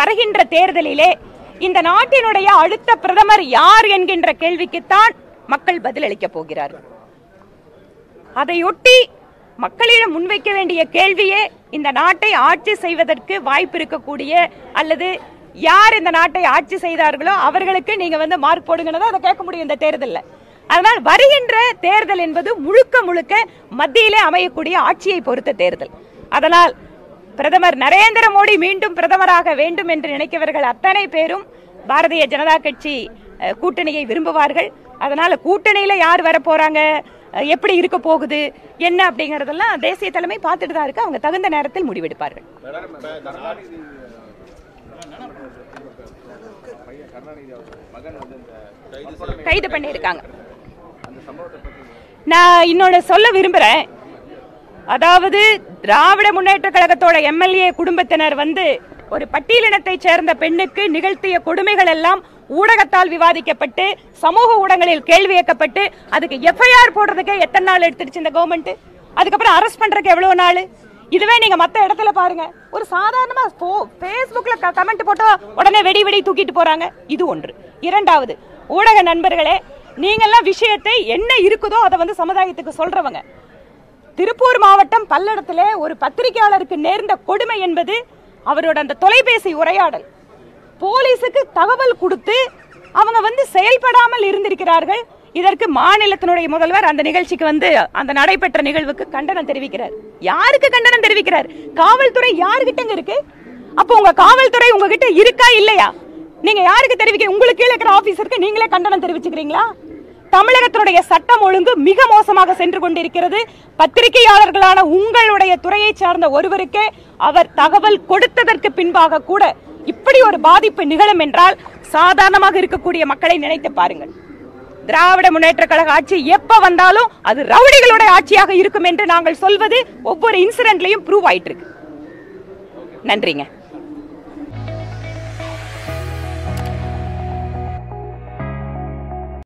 வருகின்ற தேர்தலிலே இந்த நாட்டினுடைய அடுத்த பிரதமர் யார் என்கின்ற கேள்விக்குத்தான் மக்கள் பதிலளிக்க போகிறார்கள். அதையொட்டி மக்களிடம் முன்வைக்க வேண்டிய கேள்வியே இந்த நாட்டை ஆட்சி செய்வதற்கு வாய்ப்பு இருக்கக்கூடிய அல்லது யார் இந்த நாட்டை ஆட்சி செய்தார்களோ அவர்களுக்கு நீங்க வந்து மார்க் போடுங்கன்னு அதை கேட்க முடியும் இந்த தேர்தலில். அதனால் வருகின்ற தேர்தல் என்பது முழுக்க முழுக்க மத்தியிலே அமையக்கூடிய ஆட்சியை பொறுத்த தேர்தல். அதனால் பிரதமர் நரேந்திர மோடி மீண்டும் பிரதமராக வேண்டும் என்று நினைக்கிறவர்கள் அத்தனை பேரும் பாரதிய ஜனதா கட்சி கூட்டணியை விரும்புவார்கள். அதனால கூட்டணியில யார் வர போறாங்க? எப்படி இருக்க போகுது? என்ன அப்படிங்கறதெல்லாம் தேசிய தலைமை பார்த்துட்டு தான் இருக்கு. அவங்க தகுந்த நேரத்தில் முடிவெடுப்பார்கள். கைது பண்ணியிருக்காங்க. நான் இன்னொன்று சொல்ல விரும்புகிறேன் அதாவது திராவிட முன்னேற்ற கழகத்தோட எம்எல்ஏ குடும்பத்தினர் வந்து ஒரு பட்டியலினத்தை சேர்ந்த பெண்ணுக்கு நிகழ்த்திய கொடுமைகள் எல்லாம் ஊடகத்தால் விவாதிக்கப்பட்டு சமூக ஊடகங்களில் கேள்வி கேட்கப்பட்டு அதுக்கு எஃப்ஐஆர் போடுறதுக்கே எத்தனை நாள் எடுத்துருச்சு இந்த கவர்மெண்ட் அதுக்கப்புறம் அரெஸ்ட் பண்றதுக்கு எவ்வளவு நாள்? இதுவே நீங்க மத்த இடத்துல பாருங்க. ஒரு சாதாரணமா பேஸ்புக்ல கமெண்ட் போட்டா உடனே வெடி வெடி தூக்கிட்டு போறாங்க. இது ஒன்று. இரண்டாவது ஊடக நண்பர்களே நீங்கெல்லாம் விஷயத்தை என்ன இருக்குதோ அதை வந்து சமுதாயத்துக்கு சொல்றவங்க. திருப்பூர் மாவட்டம் பல்லடத்திலே ஒரு பத்திரிகையாளருக்கு நேர்ந்த கொடுமை என்பது அவரோட அந்த தொலைபேசி உரையாடல். போலீஸுக்கு தகவல் கொடுத்து அவங்க வந்து செயல்படாமல் இருந்திருக்கிறார்கள். இதற்கு மாநிலத்தினுடைய முதல்வர் அந்த நிகழ்ச்சிக்கு வந்து அந்த நடைபெற்ற நிகழ்வுக்கு கண்டனம் தெரிவிக்கிறார். யாருக்கு கண்டனம் தெரிவிக்கிறார்? காவல்துறை யாருகிட்டங்க இருக்கு? அப்போ உங்க காவல்துறை உங்ககிட்ட இருக்கா இல்லையா? நீங்க யாருக்கு தெரிவிக்க உங்களுக்கு கீழே இருக்கிற ஆபீசருக்கு நீங்களே கண்டனம் தெரிவிச்சுக்கிறீங்களா? தமிழகத்தினுடைய சட்டம் ஒழுங்கு மிக மோசமாக சென்று கொண்டிருக்கிறது. பத்திரிகையாளர்களான உங்களுடைய துறையை சார்ந்த ஒருவருக்கே அவர் தகவல் கொடுத்ததற்கு பின்பாக கூட இப்படி ஒரு பாதிப்பு நிகழும் என்றால் சாதாரணமாக இருக்கக்கூடிய மக்களை நினைத்து பாருங்கள். திராவிட முன்னேற்ற கழக ஆட்சி எப்ப வந்தாலும் அது ரவுடிகளுடைய ஆட்சியாக இருக்கும் என்று நாங்கள் சொல்வது ஒவ்வொரு இன்சிடென்ட்லையும் ப்ரூவ் ஆயிட்டு இருக்கு நன்றிங்க.